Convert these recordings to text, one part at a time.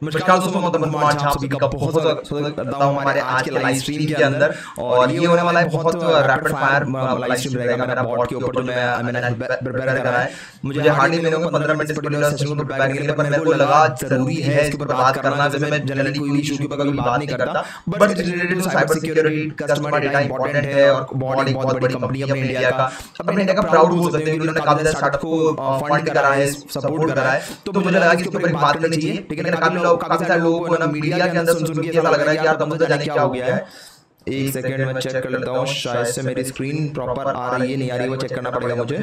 नमस्कार दोस्तों मैं कुमार झा सभी का बहुत स्वागत करता हूँ हमारे आज के लाइव स्ट्रीम के अंदर और ये होने वाला है बहुत रैपिड फायर लाइव स्ट्रीम रहेगा मेरा बॉट के ऊपर जो मैं मैंने प्रिपेयर करा है मुझे हार्डली मेरे को 15 मिनट इस पर्टिकुलर सेशन को प्रिपेयर करने पर मेरे को लगा ज़रूरी है इसके ऊपर बात करना जैसे मैं जनरली कोई इशू के ऊपर कभी बात नहीं करता but related to cyber security customer data important है और बहुत एक बहुत बड़ी कंपनी अपने इंडिया का अपने इंडिया का प्राउड हो सकते हैं उन्होंने काफ़ी ज़्यादा स्टार्टअप को फंड करा है सपोर्ट करा है तो मुझे लगा कि इसके ऊपर बात करनी चाहिए ठीक है काफ़ी लोग काफ़ी सारे लोगों को ना मीडिया के अंदर सुन सुन के ऐसा लग रहा है कि यार तो जाने क्या हो गया है। एक सेकंड में चेक कर लेता हूँ, शायद से मेरी स्क्रीन प्रॉपर आ रही है, नहीं आ रही है वो चेक करना पड़ेगा मुझे।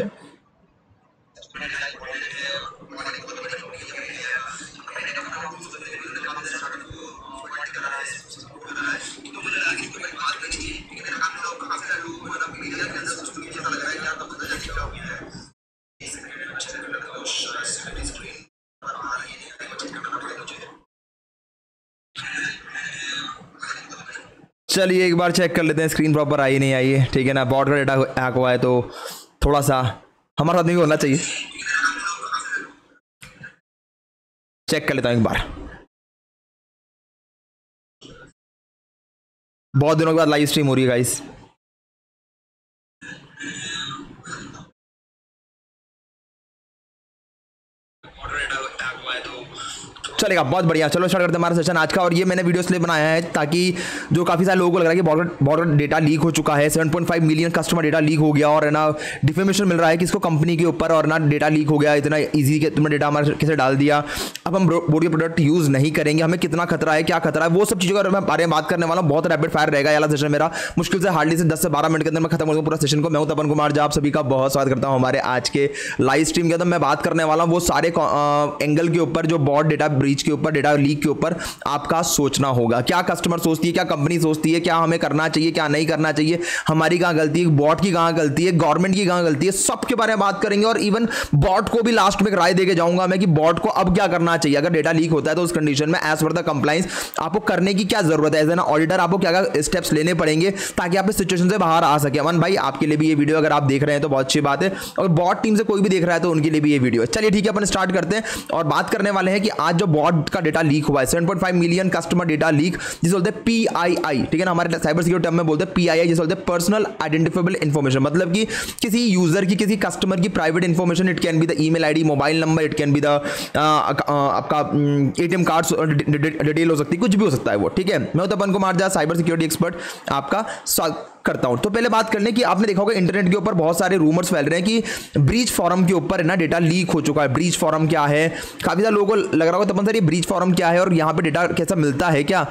चलिए एक बार चेक कर लेते हैं स्क्रीन प्रॉपर आई नहीं, आई है। ठीक है ना बॉर्ड का डेटा हैक हुआ है तो थोड़ा सा हमारे नहीं होना चाहिए। चेक कर लेता हूँ एक बार। बहुत दिनों के बाद लाइव स्ट्रीम हो रही है गाइस चलेगा, बहुत बढ़िया। चलो स्टार्ट करते हैं हमारा सेशन आज का और ये मैंने वीडियो इसलिए बनाया है ताकि जो काफ़ी सारे लोगों को लग रहा है कि बॉर्डर बॉर्डर डेटा लीक हो चुका है 7.5 मिलियन कस्टमर डेटा लीक हो गया और ना डिफेमेशन मिल रहा है कि इसको कंपनी के ऊपर और ना डेटा लीक हो गया, इतना ईजी के तुमने डेटा हमारे कैसे डाल दिया। अब हम बोर्ड के प्रोडक्ट यूज़ नहीं करेंगे, हमें कितना खतरा है, क्या खतरा है, वो सब चीज़ों का बारे में बात करने वाला हूँ। बहुत रैपिड फायर रहेगा याला सेशन मेरा। मुश्किल से हार्डली से दस से बारह मिनट के अंदर मैं खत्म हो पूरा सेशन को। मैं हूँ तपन कुमार आप सभी का बहुत स्वागत करता हूँ हमारे आज के लाइव स्ट्रीम के अंदर। मैं बात करने वाला हूँ वो सारे एंगल के ऊपर जो बॉर्ड डेटा ब्रीच के ऊपर डेटा लीक के ऊपर आपका सोचना होगा। क्या कस्टमर सोचती है, क्या कंपनी सोचती है, क्या हमें करना चाहिए, क्या नहीं करना चाहिए? हमारी कहाँ गलती है? बॉट की कहाँ गलती है? गवर्नमेंट की कहाँ गलती है? सबके बारे में बात करेंगे और इवन बॉट को भी लास्ट में राय देके जाऊँगा मैं कि बॉट को अब क्या करना चाहिए। अगर डेटा लीक होता है तो उस कंडीशन में एज पर द कंप्लाइंस आपको करने की क्या ज़रूरत है? एज एन ऑडिटर आपको क्या क्या स्टेप्स लेने पड़ेंगे ताकि आप इस सिचुएशन से बाहर आ सके। अमन भाई, आपके लिए भी ये वीडियो अगर आप देख रहे हैं तो बहुत अच्छी बात है। और बॉट टीम से कोई भी देख रहा है तो उनके लिए भी ये वीडियो है। चलिए ठीक है, अपन स्टार्ट करते हैं और बात करने वाले हैं कि आज जो बॉट का डेटा लीक हुआ है। Seven 1.5 million customer data leak जिसे बोलते हैं पीआईआई ठीक है ना? हमारे साइबर सिक्योरिटी में बोलते हैं पीआईआई जिसे बोलते हैं पर्सनल आइडेंटिफेबल इन्फॉर्मेशन मतलब कि किसी यूज़र की, किसी कस्टमर की private information it can be the email ID mobile number it can be the आपका एटीएम कार्ड डिटेल हो सकती है, कुछ भी हो सकता है वो, ठीक है? मैं तपन कुमार जा साइबर सिक्योरिटी एक्सपर्ट आपका करता हूँ। तो पहले बात करने की, आपने देखा होगा इंटरनेट के ऊपर बहुत सारे रूमर्स फैल रहे हैं कि ब्रीच फॉरम के ऊपर ना डेटा लीक हो चुका है। ब्रीच फॉरम क्या है? काफ़ी सारे लोगों को लग रहा होगा तपन सर ये ब्रीच फॉरम क्या है और यहाँ पे डेटा कैसा मिलता है क्या?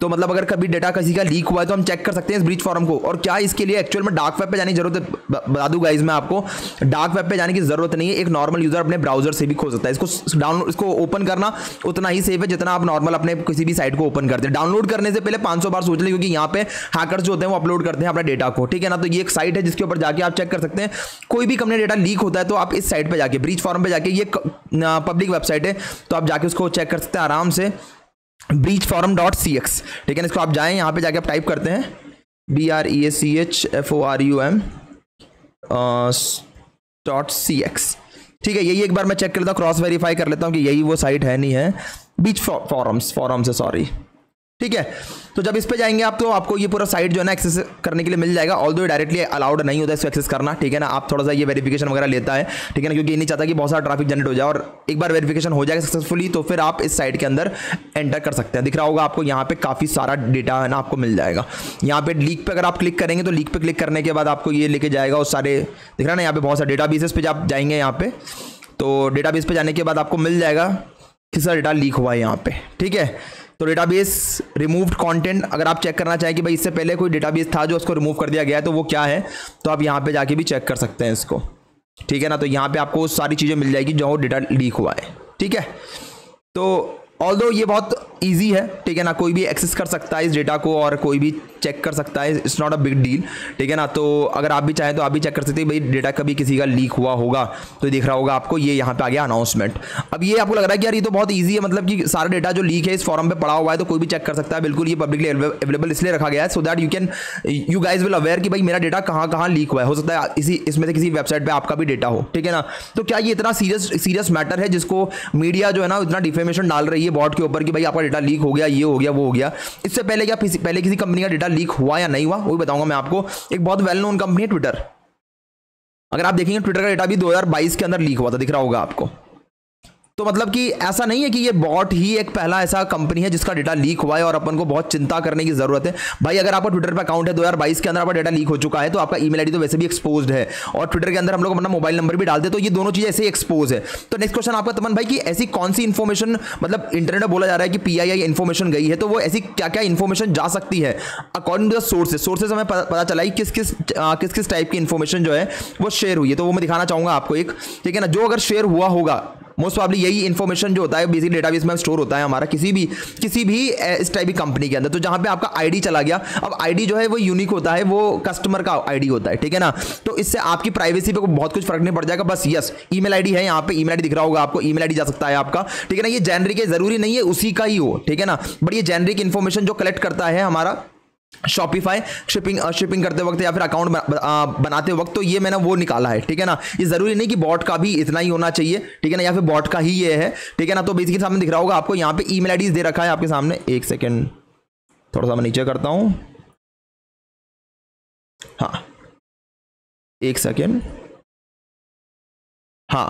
तो मतलब अगर कभी डेटा किसी का लीक हुआ है तो हम चेक कर सकते हैं इस ब्रीच फॉरम को। और क्या इसके लिए एक्चुअल में डार्क वेब पे जाने की ज़रूरत बता दूँ गाइज़ मैं आपको। डार्क वेब पे जाने की ज़रूरत नहीं है, एक नॉर्मल यूज़र अपने ब्राउज़र से भी खोल सकता है। इसको डाउनलोड इसको ओपन करना उतना ही सेफ़ है जितना आप नॉर्मल अपने किसी भी साइट को ओपन करते हैं। डाउनलोड करने से पहले 500 बार सोच लें, क्योंकि यहाँ पे हैकर्स जो होते हैं वो अपलोड करते हैं अपने डेटा को। ठीक है ना? तो ये एक साइट है जिसके ऊपर जाके आप चेक कर सकते हैं। कोई भी कंपनी डेटा लीक होता है तो आप इस साइट पर जाके ब्रीच फॉर्म पर जाके, ये पब्लिक वेबसाइट है तो आप जाके उसको चेक कर सकते हैं आराम से। Breach forum dot C X ठीक है इसको आप जाएँ, यहाँ पे जाके आप टाइप करते हैं। B R E S C H F O R U M dot C X ठीक है, यही एक बार मैं चेक कर लेता हूँ क्रॉस वेरीफाई कर लेता हूँ कि यही वो साइट है नहीं है। बीच फॉरम्स फॉरम्स है सॉरी ठीक है? तो जब इस पे जाएँगे आप तो आपको ये पूरा साइट जो है ना एक्सेस करने के लिए मिल जाएगा ऑल दो डायरेक्टली अलाउड नहीं होता है इसको एक्सेस करना, ठीक है ना? आप थोड़ा सा ये वेरिफिकेशन वगैरह लेता है, ठीक है ना? क्योंकि ये नहीं चाहता कि बहुत सारा ट्रैफ़िक जनरेट हो जाए और एक बार वेरिफिकेशन हो जाएगा सक्सेसफुली तो फिर आप इस साइट के अंदर एंटर कर सकते हैं। दिख रहा होगा आपको यहाँ पे काफ़ी सारा डेटा है ना आपको मिल जाएगा। यहाँ पे लीक पे अगर आप क्लिक करेंगे तो लीक पे क्लिक करने के बाद आपको ये लेके जाएगा उस सारे, दिख रहा ना यहाँ पे बहुत सारे डेटा बेसिस पे आप जाएँगे यहाँ पे तो डेटा बेस पे जाने के बाद आपको मिल जाएगा किस डेटा लीक हुआ है यहाँ पे, ठीक है? तो डेटाबेस रिमूव्ड कंटेंट अगर आप चेक करना चाहें कि भाई इससे पहले कोई डेटाबेस था जो उसको रिमूव कर दिया गया है तो वो क्या है? तो आप यहाँ पे जाके भी चेक कर सकते हैं इसको। ठीक है ना? तो यहाँ पे आपको सारी चीज़ें मिल जाएगी जो डेटा लीक हुआ है। ठीक है? तो ऑल ये बहुत ईजी है, ठीक है ना? कोई भी एक्सेस कर सकता है इस डेटा को और कोई भी चेक कर सकता है it's not a big deal ठीक है ना? तो अगर आप भी चाहें तो आप भी चेक कर सकते हैं, भाई डेटा कभी किसी का लीक हुआ होगा तो देख रहा होगा आपको, ये यहाँ पे आ गया अनाउंसमेंट अब ये आपको लग रहा है कि यार ये तो बहुत ईजी है मतलब कि सारा डेटा जो लीक है, इस फॉर्म पर पड़ा हुआ है तो कोई भी चेक कर सकता है, बिल्कुल ये पब्लिकली अवेलेबल इसलिए रखा गया है so that you can you guys will aware कि भाई मेरा डेटा कहाँ कहाँ लीक हुआ है। हो सकता है इसी, इसमें से किसी वेबसाइट पर आपका भी डेटा हो, ठीक है ना? तो क्या ये इतना सीरियस सीरियस मैटर है जिसको मीडिया जो है ना, इतना डिफेमेशन डाल रही है? बॉट के ऊपर कि भाई आपका डेटा लीक हो गया, ये हो गया, वो हो गया। इससे पहले क्या पहले किसी कंपनी का डेटा लीक हुआ या नहीं हुआ वो भी बताऊँगा मैं आपको। एक बहुत वेल नोन कंपनी है ट्विटर अगर आप देखेंगे ट्विटर का डेटा भी 2022 के अंदर लीक हुआ था, दिख रहा होगा आपको। तो मतलब कि ऐसा नहीं है कि ये बॉट ही एक पहला ऐसा कंपनी है जिसका डेटा लीक हुआ है और अपन को बहुत चिंता करने की ज़रूरत है। भाई, अगर आपका ट्विटर पर अकाउंट है 2022 के अंदर आपका डेटा लीक हो चुका है तो आपका ईमेल आईडी तो वैसे भी एक्सपोज है और ट्विटर के अंदर हम लोग अपना मोबाइल नंबर भी डालते तो ये दोनों चीज़ें ऐसे एक्सपोज है। तो नेक्स्ट क्वेश्चन आपका तमन भाई, कि ऐसी कौन सी इन्फॉर्मेशन मतलब इंटरनेट बोला जा रहा है कि पी आई गई है तो वो ऐसी क्या क्या इन्फॉर्मेशन जा सकती है? According to the sources sources हमें पता चला किस किस किस किस टाइप की इन्फॉर्मेशन जो है, वो शेयर हुई है। तो वो मैं दिखाना चाहूँगा आपको एक, ठीक है ना? जो अगर शेयर हुआ होगा मोस्ट प्रॉब्ली यही इन्फॉर्मेशन जो होता है बेसिक डेटाबेस में स्टोर होता है हमारा किसी भी किसी भी इस टाइप की कंपनी के अंदर। तो जहाँ पे आपका आईडी चला गया, अब आईडी जो है वो यूनिक होता है, वो कस्टमर का आईडी होता है, ठीक है ना? तो इससे आपकी प्राइवेसी पे बहुत कुछ फ़र्क नहीं पड़ जाएगा, बस यस ईमेल आईडी है यहाँ पे ईमेल आईडी दिख रहा होगा आपको ईमेल आईडी जा सकता है आपका, ठीक है ना? ये जेनरिक है ज़रूरी नहीं है, उसी का ही हो, ठीक है ना? बट ये जेनरिक इन्फॉर्मेशन जो कलेक्ट करता है हमारा शॉपिफाई शिपिंग शिपिंग करते वक्त या फिर अकाउंट बनाते वक्त तो ये मैंने वो निकाला है, ठीक है ना? ये ज़रूरी नहीं कि बॉट का भी इतना ही होना चाहिए, ठीक है ना? या फिर बॉट का ही ये है, ठीक है ना? तो बेसिकली सामने दिख रहा होगा आपको, यहाँ पे ईमेल आईडीज दे रखा है आपके सामने। एक सेकेंड थोड़ा सा मैं नीचे करता हूँ। हाँ। एक सेकेंड हाँ।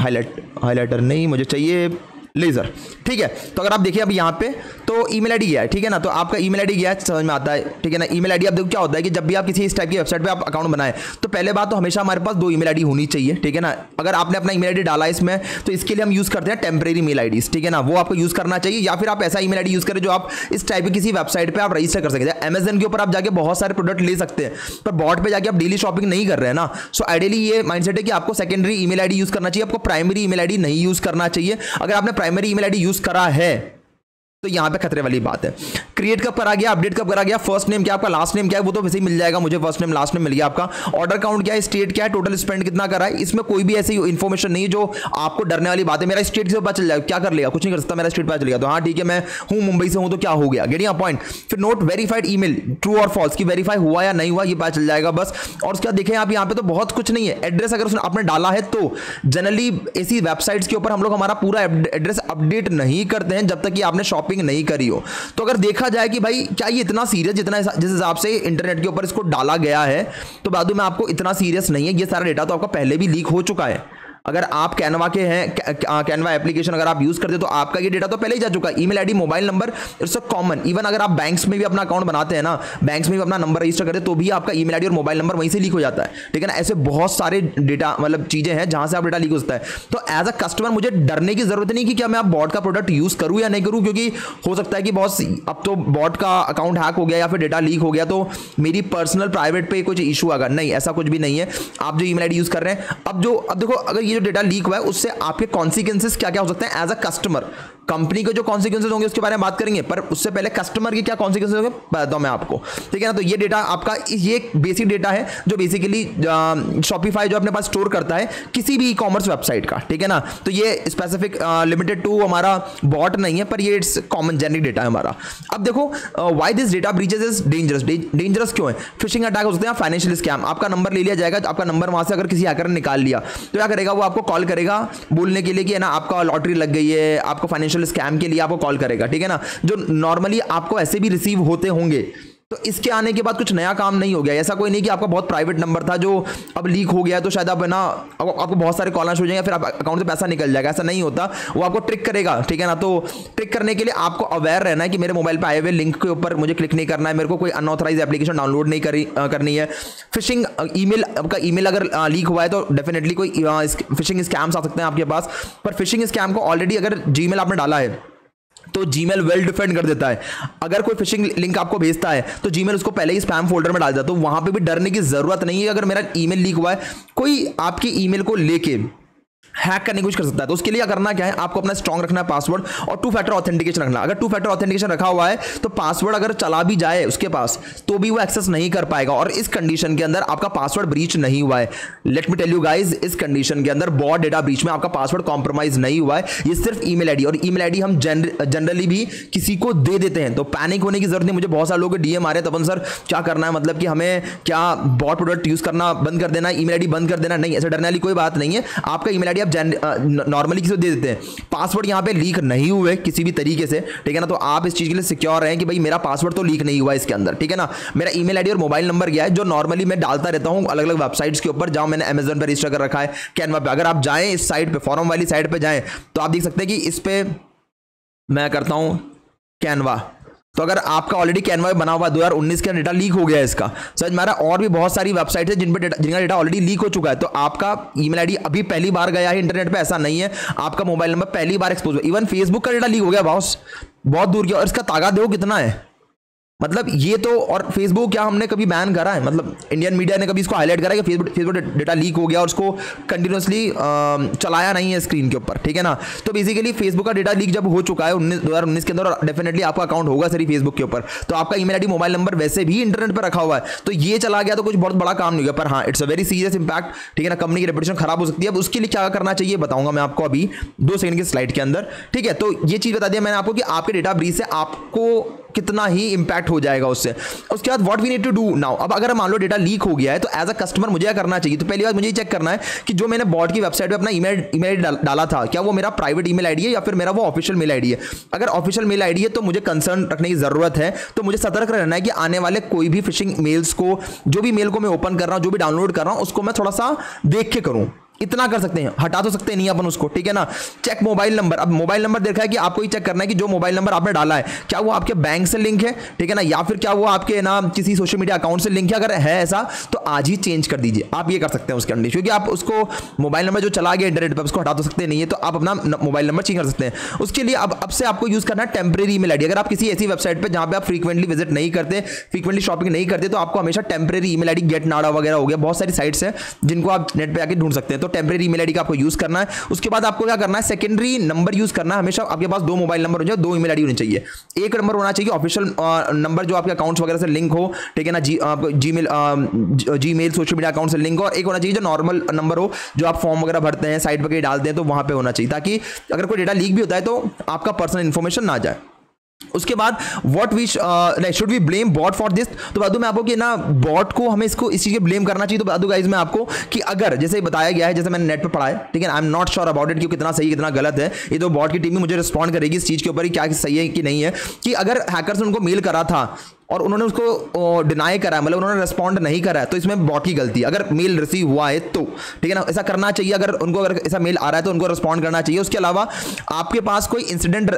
हाईलाइट हाईलाइटर नहीं मुझे चाहिए। लेजर। ठीक है तो अगर आप देखिए अभी यहाँ पे तो ईमेल आईडी गया है, ठीक है ना? तो आपका ईमेल आईडी गया है, समझ में आता है, ठीक है ना? ईमेल आईडी आप देखो क्या होता है कि जब भी आप किसी इस टाइप की वेबसाइट पे आप अकाउंट बनाए तो पहले बात तो हमेशा हमारे पास दो ईमेल आईडी होनी चाहिए, ठीक है ना? अगर आपने अपना ईमेल आईडी डाला इसमें तो इसके लिए हम यूज़ करते हैं टेम्परेरी मेल आई ठीक है ना? वो आपको यूज़ करना चाहिए, या फिर आप ऐसा ईमेल आईडी यूज़ करें जो आप इस टाइप की किसी वेबसाइट पर आप रजिस्टर कर सकते हैं अमेजन के ऊपर आप जाके बहुत सारे प्रोडक्ट ले सकते हैं, पर बॉट पर जाकर आप डेली शॉपिंग नहीं कर रहे हैं ना? सो आइडियली ये माइंडसेट है कि आपको सेकेंडरी ईमेल आईडी यूज़ करना चाहिए, आपको प्राइमरी ईमेल आईडी नहीं यूज़ करना चाहिए। अगर आपने प्राइमरी ईमेल आईडी यूज़ करा है। तो यहाँ पे खतरे वाली बात है। क्रिएट कब करा गया? अपडेट कब करा गया? फ़र्स्ट नेम क्या आपका? लास्ट नेम क्या है? वो तो वैसे ही मिल जाएगा मुझे। फ़र्स्ट नेम लास्ट नेम मिल गया आपका। ऑर्डर काउंट क्या है? स्टेट क्या है? टोटल स्पेंड कितना करा है? इसमें कोई भी ऐसी इन्फॉर्मेशन नहीं जो आपको डरने वाली बात है। मेरा स्टेट से पता चल जाएगा? क्या कर लिया कुछ नहीं कर सकता। मेरा स्टेट पता चल गया तो हाँ ठीक है, मैं हूँ मुंबई से हूँ तो क्या हो गया? गेटिंग पॉइंट फिर नोट वेरीफाइड ईमेल ट्रू और फॉल्स की वेरीफाई हुआ या नहीं हुआ, ये पता चल जाएगा बस। और उसके बाद देखें आप, यहाँ पे तो बहुत कुछ नहीं है। एड्रेस अगर उसने आपने डाला है तो जनरली ऐसी वेबसाइट्स के ऊपर हम लोग हमारा पूरा एड्रेस अपडेट नहीं करते हैं, जब तक कि आपने शॉपिंग नहीं करी हो। तो अगर देखा जाए कि भाई, क्या ये इतना सीरियस जितना जिस हिसाब से इंटरनेट के ऊपर इसको डाला गया है तो बाद में आपको इतना सीरियस नहीं है, ये सारा डेटा तो आपका पहले भी लीक हो चुका है। अगर आप कैनवा के हैं कैनवा एप्लीकेशन अगर आप यूज़ करते तो आपका ये डेटा तो पहले ही जा चुका है। Email ID mobile number it's a common even अगर आप बैंक्स में भी अपना अकाउंट बनाते हैं ना बैंक्स में भी अपना नंबर रजिस्टर करते तो भी आपका ईमेल आईडी और मोबाइल नंबर वहीं से लीक हो जाता है। ठीक है ना? ऐसे बहुत सारे डेटा मतलब चीज़ें हैं जहाँ से आप डेटा लीक होता है। तो एज अ कस्टमर मुझे डरने की ज़रूरत नहीं कि क्या मैं आप बॉट का प्रोडक्ट यूज़ करूँ या नहीं करूँ, क्योंकि हो सकता है कि बहुत अब तो बॉट का अकाउंट हैक हो गया या फिर डेटा लीक हो गया तो मेरी पर्सनल प्राइवेट पे कुछ इशू आगा। नहीं, ऐसा कुछ भी नहीं है। आप जो ईमेल आईडी यूज़ कर रहे हैं, अब जो, अब देखो, अगर ये जो डेटा लीक हुआ है, उससे आपके कॉन्सिक्वेंसेस क्या क्या हो सकते हैं एज अ कस्टमर कंपनी के जो कॉन्सिक्वेंसेज होंगे, उसके बारे में बात करेंगे, पर उससे पहले कस्टमर के क्या कॉन्सिक्वेंसेज होंगे बताता हूँ मैं आपको। ठीक है ना? तो ये डेटा आपका, ये बेसिक डेटा है, जो बेसिकली शॉपिफाई जो अपने पास स्टोर करता है, किसी भी ई कॉमर्स वेबसाइट का। ठीक है ना? तो ये स्पेसिफिक लिमिटेड टू हमारा बॉट नहीं है, पर ये इट्स कॉमन जेनरिक डेटा है हमारा। अब देखो why this data breaches is dangerous dangerous क्यों है? फिशिंग अटैक हो सकते हैं फाइनेंशियल स्कैम आपका नंबर ले लिया जाएगा तो आपका नंबर वहाँ से अगर किसी हैकर ने निकाल लिया तो क्या करेगा वो आपको कॉल करेगा बोलने के लिए कि है ना, आपका लॉटरी लग गई है, आपको फाइनेंशियल स्कैम के लिए आपको कॉल करेगा, ठीक है ना? जो नॉर्मली आपको ऐसे भी रिसीव होते होंगे तो इसके आने के बाद कुछ नया काम नहीं हो गया। ऐसा कोई नहीं कि आपका बहुत प्राइवेट नंबर था जो अब लीक हो गया तो शायद आप ना आपको बहुत सारे कॉलर्स हो जाएँगे फिर आप अकाउंट से पैसा निकल जाएगा। ऐसा नहीं होता। वो आपको ट्रिक करेगा, ठीक है ना? तो ट्रिक करने के लिए आपको अवेयर रहना है कि मेरे मोबाइल पर आए हुए लिंक के ऊपर मुझे क्लिक नहीं करना है। मेरे को कोई अनऑथराइज एप्लीकेशन डाउनलोड नहीं करी करनी है। फिशिंग ईमेल आपका ईमेल अगर लीक हुआ है तो डेफिनेटली कोई फिशिंग स्कैम्स आ सकते हैं आपके पास। पर फिशिंग स्कैम को ऑलरेडी अगर जीमेल आपने डाला है तो जीमेल वेल डिफेंड कर देता है। अगर कोई फिशिंग लिंक आपको भेजता है तो जीमेल उसको पहले ही स्पैम फोल्डर में डाल देता है। तो वहाँ पे भी डरने की ज़रूरत नहीं है। अगर मेरा ईमेल लीक हुआ है, कोई आपके ईमेल को लेके हैक करने की कोशिश कर सकता है। तो उसके लिए करना क्या है? आपको अपना स्ट्रॉन्ग रखना है पासवर्ड और टू फैक्टर ऑथेंटिकेशन रखना अगर टू फैक्टर ऑथेंटिकेशन रखा हुआ है तो पासवर्ड अगर चला भी जाए उसके पास तो भी वो एक्सेस नहीं कर पाएगा और इस कंडीशन के अंदर आपका पासवर्ड ब्रीच नहीं हुआ है। Let me tell you guys इस कंडीशन के अंदर बॉड डेटा ब्रीच में आपका पासवर्ड कॉम्प्रोमाइज नहीं हुआ है। ये सिर्फ़ ईमेल आईडी और ईमेल आईडी हम जनरली भी किसी को दे देते हैं। तो पैनिक होने की ज़रूरत नहीं। मुझे बहुत सारे लोग डीएम आ रहे हैं तपन सर क्या करना है? मतलब कि हमें क्या बॉट प्रोडक्ट यूज़ करना बंद कर देना ईमेल आईडी बंद कर देना? नहीं, ऐसे डरने वाली कोई बात नहीं है। आपका ईमेल आईडी आप नॉर्मली किसी को दे देते हैं। पासवर्ड यहाँ पे लीक नहीं हुए किसी भी तरीके से, ठीक है ना? तो आप इस चीज़ के लिए सिक्योर रहें कि भाई मेरा पासवर्ड तो लीक नहीं हुआ इसके अंदर, ठीक है ना? मेरा ईमेल आईडी और मोबाइल नंबर गया है? जो नॉर्मली मैं डालता रहता हूँ अलग अलग वेबसाइट्स के ऊपर, जहाँ मैंने अमेजन पर रजिस्टर कर रखा है कैनवा पे। अगर आप जाएँ इस साइड पर फॉरम वाली साइड पर जाएँ तो आप देख सकते हैं कि इस पर मैं करता हूँ कैनवा तो अगर आपका ऑलरेडी कैनवा बना हुआ दो हज़ार उन्नीस का डेटा लीक हो गया है इसका। सर हमारा और भी बहुत सारी वेबसाइट है जिन पर जिनका डेटा ऑलरेडी लीक हो चुका है। तो आपका ईमेल आईडी अभी पहली बार गया है इंटरनेट पे, ऐसा नहीं है। आपका मोबाइल नंबर पहली बार एक्सपोज हुआ इवन फेसबुक का डेटा लीक हो गया बॉस बहुत दूर गया। और इसका तागा देखो कितना है। मतलब ये तो और फेसबुक क्या हमने कभी बैन करा है? मतलब इंडियन मीडिया ने कभी इसको हाईलाइट करा कि फेसबुक फेसबुक डेटा लीक हो गया और उसको कंटिन्यूसली चलाया नहीं है स्क्रीन के ऊपर, ठीक है ना? तो बेसिकली फेसबुक का डेटा लीक जब हो चुका है उन्नीस, दो के अंदर डेफिनेटली आपका अकाउंट होगा सर फेसबुक के ऊपर तो आपका ईमेल आईडी मोबाइल नंबर वैसे भी इंटरनेट पर रखा हुआ है। तो ये चला गया तो कुछ बहुत बड़ा काम नहीं होगा, पर हाँ it's a very serious impact ठीक है ना? कंपनी की रेपुटेशन खराब हो सकती है। अब उसके लिए क्या करना चाहिए, बताऊँगा मैं आपको अभी दो सेकंड की स्लाइड के अंदर, ठीक है? तो ये चीज़ बता दिया मैंने आपको कि आपके डेटा ब्रीच से आपको कितना ही इंपैक्ट हो जाएगा उससे। उसके बाद what we need to do now अब अगर मान लो डेटा लीक हो गया है तो एज अ कस्टमर मुझे क्या करना चाहिए। तो पहली बात मुझे चेक करना है कि जो मैंने बॉट की वेबसाइट पर अपना ईमेल ईमेल डाला था, क्या वो मेरा प्राइवेट ईमेल आईडी है या फिर मेरा वो ऑफिशियल मेल आईडी है? अगर ऑफिशियल मेल आईडी है तो मुझे कंसर्न रखने की ज़रूरत है। तो मुझे सतर्क रहना है कि आने वाले कोई भी फिशिंग मेल्स को, जो भी मेल को मैं ओपन कर रहा हूँ, जो भी डाउनलोड कर रहा हूँ, उसको मैं थोड़ा सा देख के करूँ। इतना कर सकते हैं, हटा तो सकते नहीं अपन उसको, ठीक है ना? चेक मोबाइल नंबर अब मोबाइल नंबर देखा है कि आपको ही चेक करना है कि जो मोबाइल नंबर आपने डाला है, क्या वो आपके बैंक से लिंक है, ठीक है ना? या फिर क्या वो आपके ना किसी सोशल मीडिया अकाउंट से लिंक है, अगर है ऐसा तो आज ही चेंज कर दीजिए। आप ये कर सकते हैं उसके अंदर क्योंकि आप उसको मोबाइल नंबर जो चला गया इंटरनेट पर उसको हटा तो सकते नहीं है तो आप अपना मोबाइल नंबर चेंज कर सकते हैं। उसके लिए अब अब से आपको यूज़ करना है टेम्परेरी ईमेल आईडी अगर आप किसी ऐसी वेबसाइट पर जहाँ पर आप फ्रीक्वेंटली विज़िट नहीं करते फ्रीक्वेंटली शॉपिंग नहीं करते तो आपको हमेशा टेम्परेरी ईमेल आईडी गेट नाड़ा वगैरह हो गया, बहुत सारी साइट्स हैं जिनको आप नेट पर आके ढूंढ सकते हैं। तो टेम्परेरी ईमेल आईडी का आपको यूज़ करना है। उसके बाद आपको क्या करना है? सेकेंडरी नंबर यूज़ करना है। हमेशा आपके पास दो मोबाइल नंबर हो जाए दो ईमेल आईडी होनी चाहिए। एक नंबर होना चाहिए ऑफिशियल नंबर जो आपके अकाउंट्स वगैरह से लिंक हो, ठीक है ना? G Gmail Gmail social media account से लिंक हो, और एक होना चाहिए जो नॉर्मल नंबर हो, जो आप फॉर्म वगैरह भरते हैं साइट पर डालते हैं तो वहाँ पर होना चाहिए। ताकि अगर कोई डेटा लीक भी होता है तो आपका पर्सनल इन्फॉर्मेशन ना जाए। उसके बाद what we should we blame bot for this तो बता दूँ मैं आपको कि ना बॉट को हमें इसको, इस चीज़ के ब्लेम करना चाहिए। तो बता दूँ गाइज़ मैं आपको कि अगर, जैसे बताया गया है, जैसे मैंने नेट पे पढ़ा है, ठीक है I am not sure about it कि कितना सही, कितना गलत है। ये तो बॉट की टीम मुझे रिस्पॉन्ड करेगी इस चीज़ के ऊपर क्या सही है कि नहीं है। कि अगर हैकर ने उनको मेल करा था और उन्होंने उसको डिनाई करा मतलब उन्होंने रिस्पॉन्ड नहीं करा तो इसमें बॉट की गलती है। अगर मेल रिसीव हुआ है तो ठीक है ना? ऐसा करना चाहिए, अगर उनको, अगर ऐसा मेल आ रहा है तो उनको रिस्पॉन्ड करना चाहिए। उसके अलावा आपके पास कोई इंसिडेंट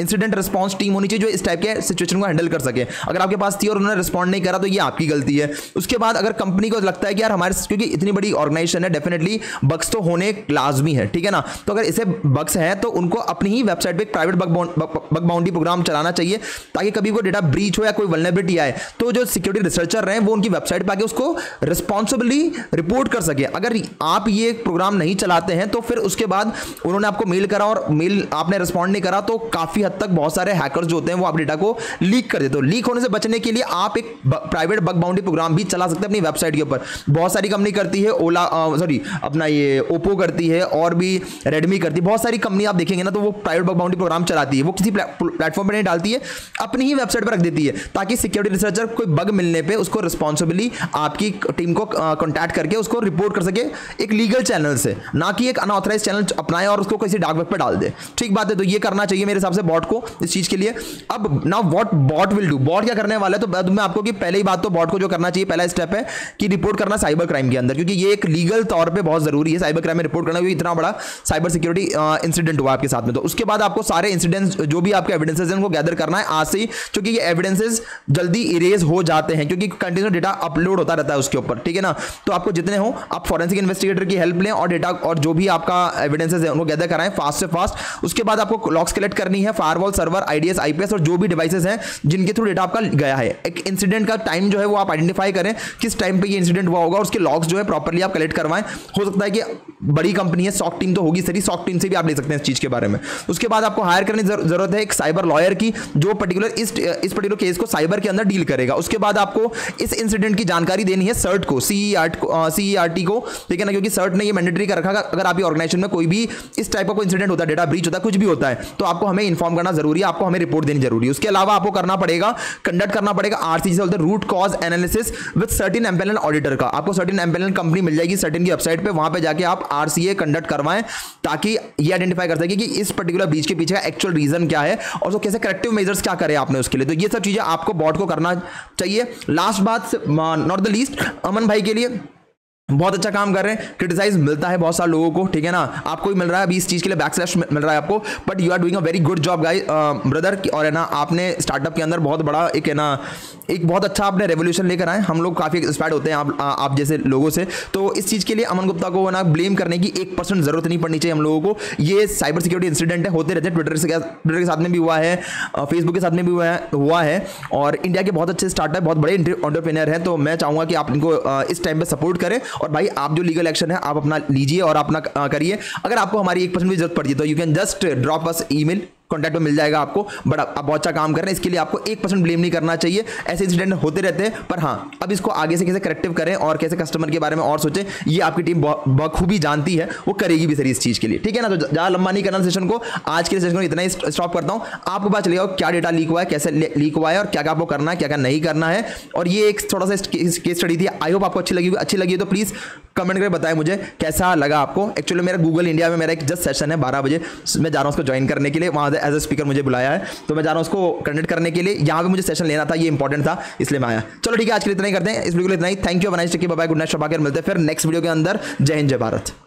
इंसिडेंट रिस्पॉन्स टीम होनी चाहिए जो इस टाइप के सिचुएशन को हैंडल कर सके। अगर आपके पास थी और उन्होंने रिस्पॉन्ड नहीं करा तो ये आपकी गलती है। उसके बाद अगर कंपनी को लगता है कि यार हमारे क्योंकि इतनी बड़ी ऑर्गेनाइजेशन है डेफिनेटली बक्स तो होने लाजमी है, ठीक है ना? तो अगर इसे बक्स है तो उनको अपनी ही वेबसाइट पर प्राइवेट बग बाउंड्री प्रोग्राम चलाना चाहिए, ताकि कभी कोई डेटा ब्रीच हो या कोई वलनेबिलिटी आए तो जो सिक्योरिटी रिसर्चर रहे, वो उनकी वेबसाइट पर आके उसको रिस्पॉन्सिबली रिपोर्ट कर सके। अगर आप ये प्रोग्राम नहीं चलाते हैं तो फिर उसके बाद उन्होंने आपको मेल करा और मेल आपने रिस्पॉन्ड नहीं करा तो काफ़ी हद तक बहुत सारे हैकर्स जो होते हैं, वो आप डेटा को लीक कर देते हो। लीक होने से बचने के लिए आप एक प्राइवेट बग बाउंड्री प्रोग्राम भी चला सकते हैं अपनी वेबसाइट के ऊपर। बहुत सारी कंपनी करती है ओला सॉरी अपना ये ओप्पो करती है, और भी रेडमी करती है। बहुत सारी कंपनी आप देखेंगे ना तो वो प्राइवेट बग बाउंड्री प्रोग्राम चलाती है। वो किसी प्लेटफॉर्म पर नहीं डालती है, अपनी ही वेबसाइट पर रख देती है, ताकि सिक्योरिटी रिसर्चर कोई बग मिलने पे उसको रिस्पॉन्सिबली आपकी टीम को कॉन्टैक्ट करके उसको रिपोर्ट कर सके एक लीगल चैनल से, ना कि एक अनऑथराइज चैनल अपनाए और उसको किसी डाक वेब पर डाल दे। ठीक बात है तो ये करना चाहिए मेरे हिसाब से बॉट को इस चीज़ के लिए। अब ना what bot will do bot क्या करने वाला है? तो मैं आपको कि पहले ही बात तो बॉट को जो करना चाहिए, पहला स्टेप है कि रिपोर्ट करना साइबर क्राइम के अंदर, क्योंकि ये एक लीगल तौर पर बहुत ज़रूरी है साइबर क्राइम में रिपोर्ट करना, क्योंकि इतना बड़ा साइबर सिक्योरिटी इंसिडेंट हुआ आपके साथ में। तो उसके बाद आपको सारे इंसिडेंट्स जो भी आपके एविडेंसेज हैं, उनको गैदर करना है। आज से ही क्योंकि ये एविडेंसेज जल्दी इरेज हो जाते हैं, क्योंकि कंटिन्यू डेटा अपलोड होता रहता है उसके ऊपर, ठीक है ना? तो आपको जितने हो, आप फॉरेंसिक इन्वेस्टिगेटर की हेल्प लें और डेटा और जो भी आपका एविडेंसेज है, उनको गैदर कराएँ फास्ट से फास्ट उसके बाद आपको लॉक्स कलेक्ट करनी है फायरवॉल सर्वर आईडीएस आईपीएस और जो भी डिवाइसेज हैं, जिनके थ्रू डेटा आपका गया है। एक इंसिडेंट का टाइम जो है, वो आप आइडेंटिफाई करें, किस टाइम पर ये इंसिडेंट हुआ होगा उसके लॉक्स जो है प्रॉपरली आप कलेक्ट करवाएँ। हो सकता है कि बड़ी कंपनी है सॉक टीम तो होगी सरी सॉक टीम से भी आप ले सकते हैं इस चीज़ के बारे में। उसके बाद आपको हायर करने की ज़रूरत है एक साइबर लॉयर की, जो पर्टिकुलर इस पर्टिकुलर केस को साइबर के अंदर डील करेगा। उसके बाद आपको इस इंसिडेंट की जानकारी देनी है सर्ट को सी सी आर को ठीक है ना? क्योंकि सर्ट ने ये मैंडेटरी कर रखा है अगर आपकी ऑर्गेनाइजेशन में कोई भी इस टाइप का कोई इंसिडेंट होता है डेटा ब्रीच होता है, कुछ भी होता है तो आपको हमें इन्फॉर्म करना ज़रूरी है। आपको हमें रिपोर्ट देनी ज़रूरी है। उसके अलावा आपको करना पड़ेगा कंडक्ट करना पड़ेगा आरसी से बोलते root cause analysis with certain empanelled auditor का। आपको सर्टिन एम्पेलन कंपनी मिल जाएगी सर्टिन की वेबसाइट पे। वहाँ पे जाके आप आरसीए कंडक्ट करवाएँ, ताकि ये आइडेंटिफाई कर सके कि इस पर्टिकुलर ब्रीच के पीछे का एक्चुअल रीजन क्या है, और तो कैसे करेक्टिव मेजर्स क्या करें आपने उसके लिए। तो ये सब चीज़ें आपको बॉट को करना चाहिए। लास्ट बात नॉट द लीस्ट अमन भाई के लिए। बहुत अच्छा काम कर रहे हैं क्रिटिसाइज मिलता है बहुत सारे लोगों को, ठीक है ना? आपको भी मिल रहा है, अभी इस चीज़ के लिए बैक स्लैश मिल रहा है आपको but you are doing a very good job guy brother और है ना, आपने स्टार्टअप के अंदर बहुत बड़ा एक, है ना, एक बहुत अच्छा आपने रेवोल्यूशन लेकर आए हम लोग काफ़ी इंस्पायर्ड होते हैं आप आप जैसे लोगों से। तो इस चीज़ के लिए अमन गुप्ता को ना ब्लेम करने की एक ज़रूरत नहीं पड़नी चाहिए हम लोगों को। ये साइबर सिक्योरिटी इंसिडेंट है, होते रहते हैं ट्विटर से ट्विटर के साथ में भी हुआ है फेसबुक के साथ में भी हुआ है हुआ है, और इंडिया के बहुत अच्छे स्टार्टअप बहुत बड़े ऑन्टरप्रेनर हैं तो मैं चाहूँगा कि आप इनको इस टाइम पर सपोर्ट करें और भाई, आप जो लीगल एक्शन है, आप अपना लीजिए और अपना करिए। अगर आपको हमारी एक परसेंट भी ज़रूरत पड़ती है तो you can just drop us email contact में मिल जाएगा आपको। बट आप बहुत अच्छा काम कर रहे हैं, इसके लिए आपको एक परसेंट ब्लेम नहीं करना चाहिए। ऐसे इंसिडेंट होते रहते हैं, पर हाँ अब इसको आगे से कैसे करेक्टिव करें और कैसे कस्टमर के बारे में और सोचें, ये आपकी टीम बखूबी जानती है, वो करेगी भी सर इस चीज़ के लिए। ठीक है ना? तो ज़्यादा लंबा नहीं करना सेशन को। आज के सेशन को इतना ही स्टॉप करता हूँ। आपको पता चलेगा क्या डेटा लीक हुआ है, कैसे लीक हुआ है और क्या क्या आपको करना है क्या क्या नहीं करना है। और ये एक थोड़ा सा केस स्टडी थी। आई होप आपको अच्छी लगी अच्छी लगी तो प्लीज़ कमेंट करके बताएँ मुझे, कैसा लगा आपको? एक्चुअली मेरा गूगल इंडिया में मेरा एक जस्ट सेशन है बारह बजे। मैं जा रहा हूँ उसको ज्वाइन करने के लिए। वहाँ एज ए स्पीकर मुझे बुलाया है तो मैं जा रहा हूँ उसको कंडक्ट करने के लिए। यहाँ पे मुझे सेशन लेना था, ये इंपॉर्टेंट था, इसलिए मैं आया। चलो ठीक है, आज के लिए इतना ही करते हैं। इस वीडियो को इतना ही। थैंक यू बनाई बाय गुड नाइट शबाकर मिलते हैं फिर नेक्स्ट वीडियो के अंदर। जय हिंद, जय भारत।